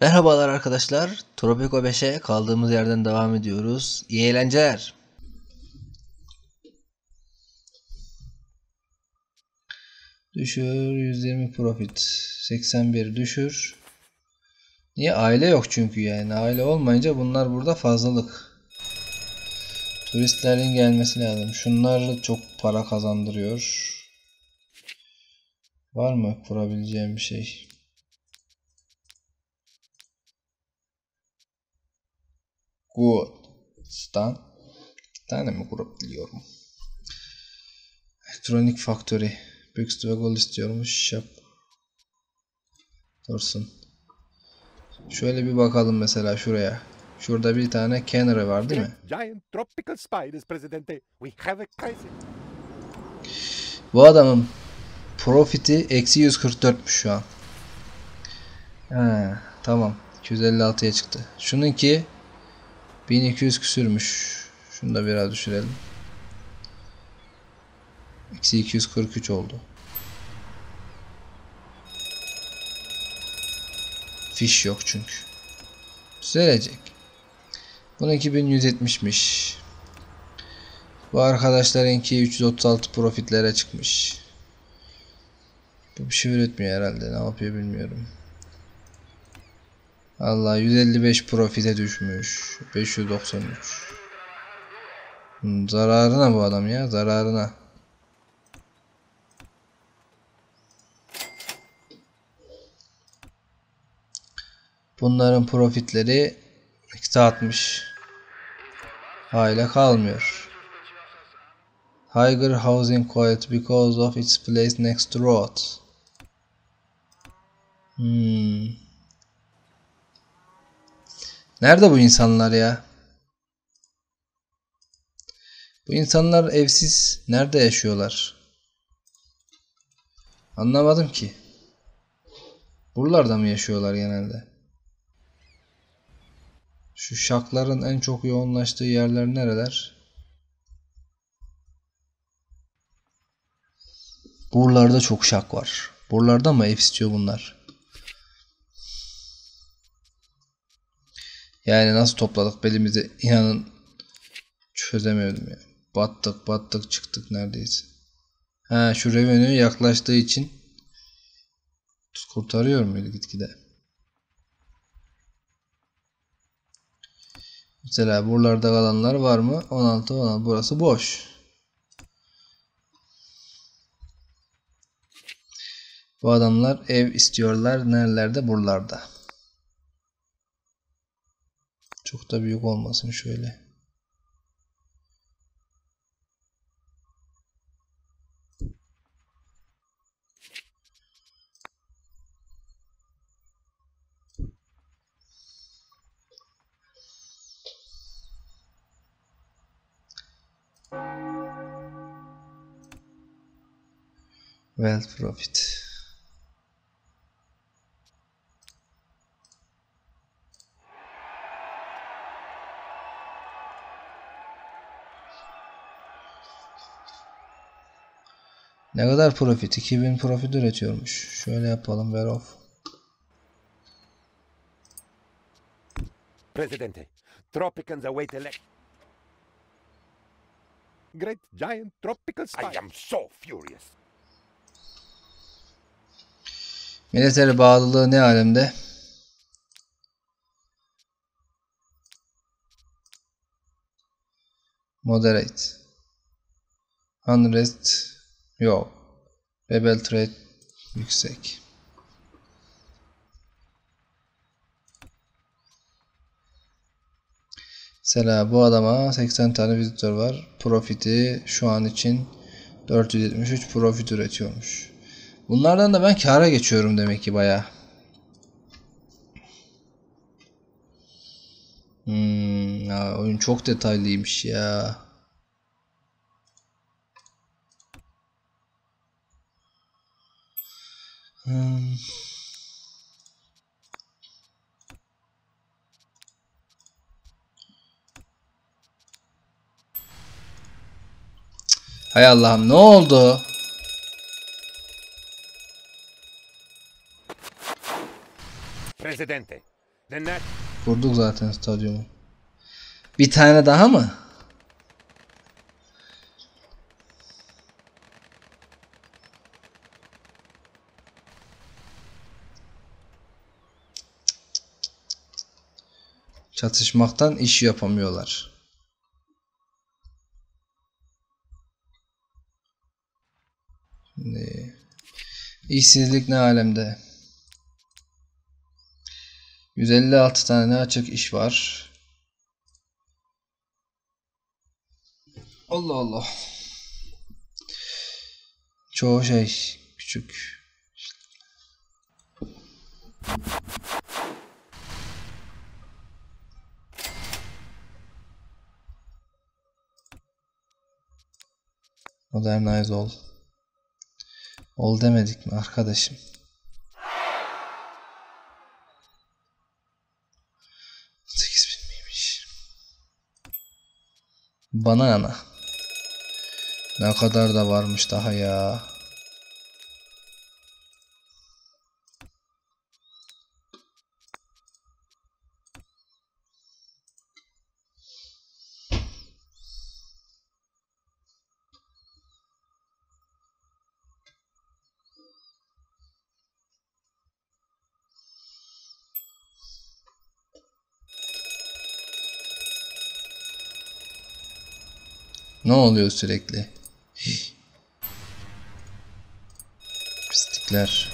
Merhabalar arkadaşlar. Tropico 5'e kaldığımız yerden devam ediyoruz. İyi eğlenceler. Düşür 120 profit. 81 düşür. Niye? Aile yok çünkü yani. Aile olmayınca bunlar burada fazlalık. Turistlerin gelmesi lazım. Şunlar çok para kazandırıyor. Var mı kurabileceğim bir şey? Good. Stan. İki tane mi grup biliyorum. Electronic Factory. Büyük ve Gold istiyormuş. Shop. Dursun. Şöyle bir bakalım mesela şuraya. Şurada bir tane Canary var değil mi? Bu adamın profiti eksi 144'müş şu an. Ha, tamam. 256'ya çıktı. Şununki 1200 küsürmüş. Şunu da biraz düşürelim. Eksi 243 oldu. Fiş yok çünkü. Düzelecek. Bununki 1170'miş. Bu arkadaşlarınki 336 profitlere çıkmış. Bu bir şey üretmiyor herhalde. Ne yapıyor bilmiyorum. Allah 155 profite düşmüş. 593. Hmm, Zararına bu adam ya. Zararına. Bunların profitleri eksi 60. Hala kalmıyor. Higher housing quality because of its place next to road. Hmm. Nerede bu insanlar ya? Bu insanlar evsiz nerede yaşıyorlar? Anlamadım ki. Buralarda mı yaşıyorlar genelde? Şu şakların en çok yoğunlaştığı yerler nereler? Buralarda çok şak var. Buralarda mı ev istiyor bunlar? Yani nasıl topladık belimizi inanın çözemiyordum ya. Battık battık çıktık neredeyse. Ha şu revenue yaklaştığı için kurtarıyor muydu gitgide? Mesela buralarda kalanlar var mı? 16 16 burası boş. Bu adamlar ev istiyorlar. Nerelerde? Buralarda. Da büyük olmasın şöyle. Wealth profit. Ne kadar profit? 2000 profit üretiyormuş. Şöyle yapalım. Ver off. Presidente, Tropicans await elect. Great giant tropical spider. I am so furious. Military bağlılığı ne alemde? Moderate. Unrest yok. Rebel trade yüksek. Mesela bu adama 80 tane vizitör var. Profiti şu an için 473 profit üretiyormuş. Bunlardan da ben kâra geçiyorum demek ki baya. Hmm, ya oyun çok detaylıymış ya. Hmm. Hay Allah'ım ne oldu? Presidente, Kurduk zaten stadyumu. Bir tane daha mı? Çatışmaktan iş yapamıyorlar. Şimdi, işsizlik ne alemde? 156 tane açık iş var. Allah Allah. Çoğu şey küçük. Modernize ol. Ol demedik mi arkadaşım? Bana ana. Ne kadar da varmış daha ya. Ne oluyor sürekli? Pislikler.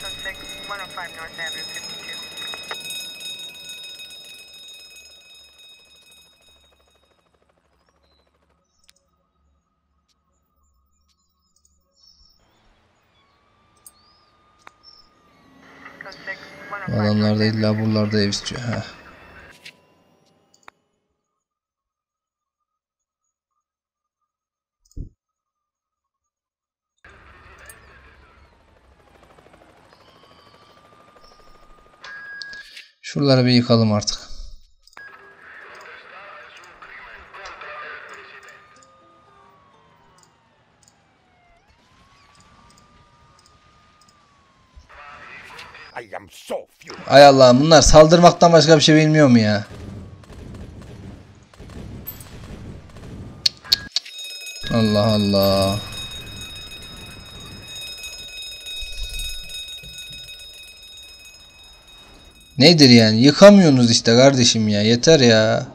Code 6, 105 North Avenue, 52. Code 6, 105 Adamlar da illa buralarda ev istiyor. Heh. Şuraları bir yıkalım artık. Ay Allah'ım bunlar saldırmaktan başka bir şey bilmiyor mu ya? Allah Allah. Nedir yani? Yıkamıyorsunuz işte kardeşim ya. Yeter ya.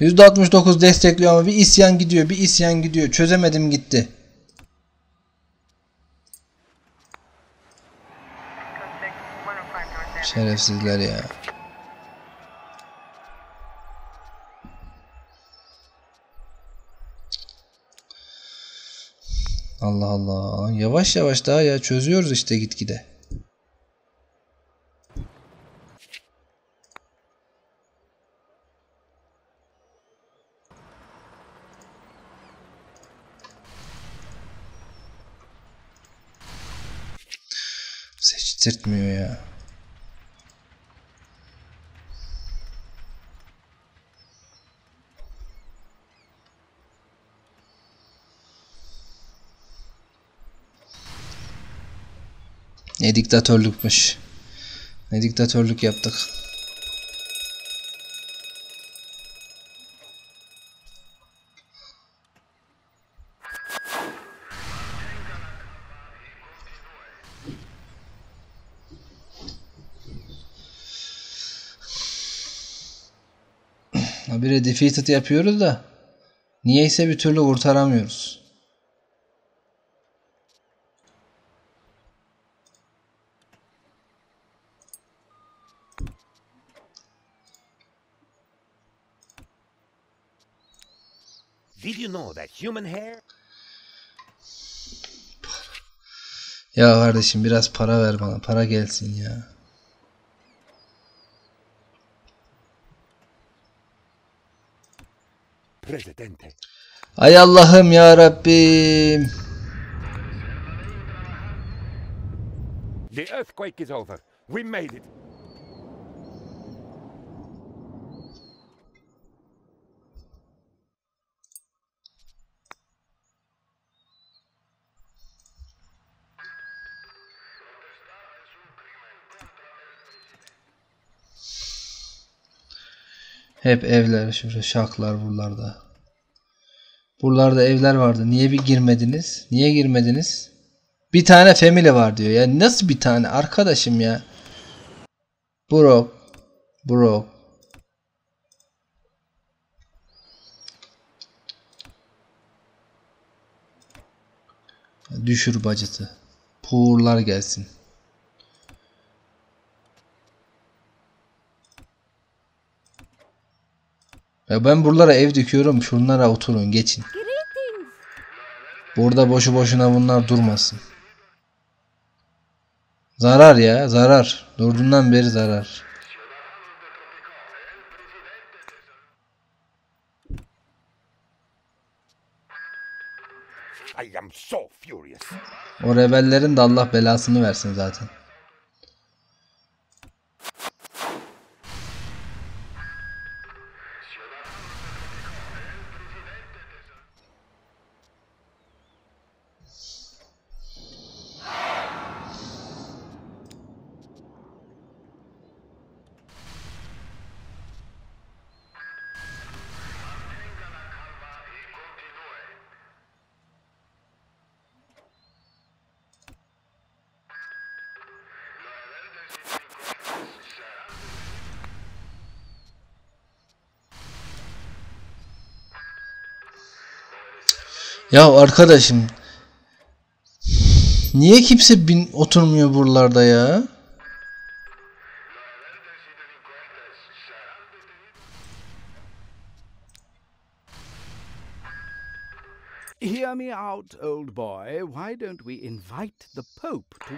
%69 destekliyor ama bir isyan gidiyor, bir isyan gidiyor. Çözemedim gitti. Code 6, 105 North Avenue. Şerefsizler ya. Allah Allah. Yavaş yavaş daha ya çözüyoruz işte gitgide. Seçtirtmiyor ya. Ne diktatörlükmüş. Ne diktatörlük yaptık. Defeated yapıyoruz da niyeyse bir türlü kurtaramıyoruz. Did you know that human hair Ya kardeşim biraz para ver bana. Para gelsin ya. Ay Allah'ım ya Rabbim. The earthquake is over. We made it. Hep evler, şurada şaklar buralarda. Buralarda evler vardı. Niye bir girmediniz? Niye girmediniz? Bir tane family var diyor. Ya nasıl bir tane arkadaşım ya? Bro. Bro. Düşür bacıtı. Poor'lar gelsin. Ya ben buralara ev dikiyorum. Şunlara oturun geçin. Burada boşu boşuna bunlar durmasın. Zarar ya zarar. Durduğundan beri zarar. I am so furious. O rebellerin de Allah belasını versin zaten. Ya arkadaşım Niye kimse bin oturmuyor buralarda ya? Hear me out, old boy. Why don't we invite the Pope to.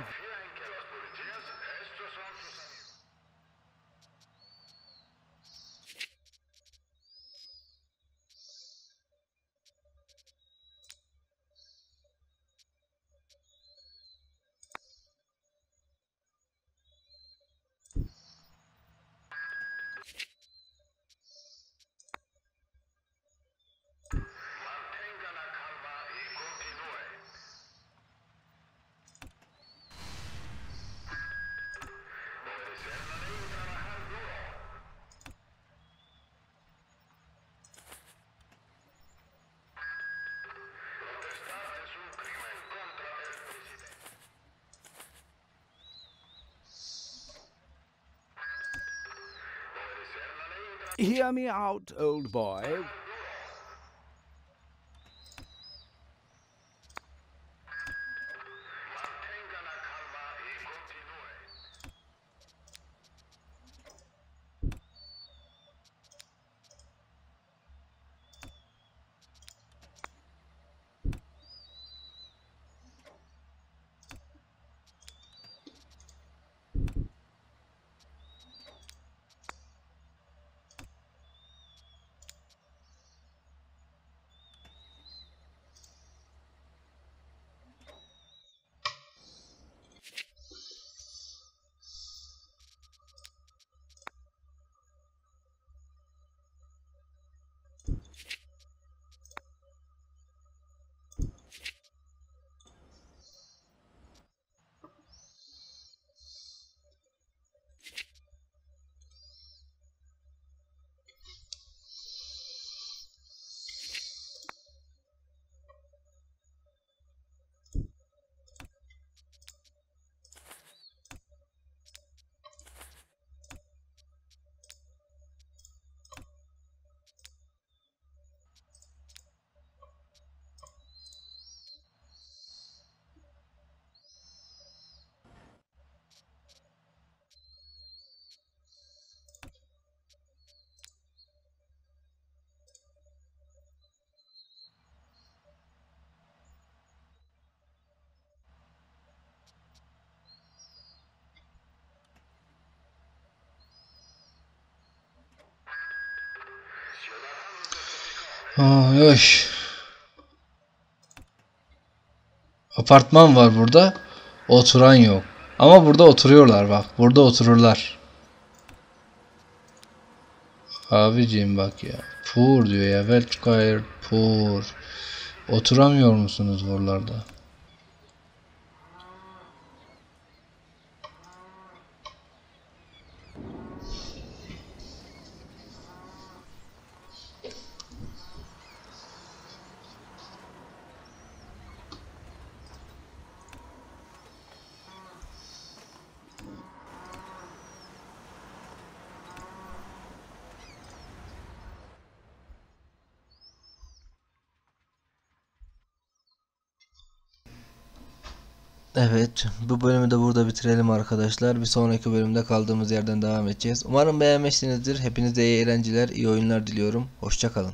Hear me out, old boy. Yoş. Apartman var burada. Oturan yok. Ama burada oturuyorlar bak. Burada otururlar. Abiciğim bak ya. Poor diyor ya. Well required poor. Oturamıyor musunuz buralarda? Evet, bu bölümü de burada bitirelim arkadaşlar. Bir sonraki bölümde kaldığımız yerden devam edeceğiz. Umarım beğenmişsinizdir. Hepinize iyi eğlenceler, iyi oyunlar diliyorum. Hoşçakalın.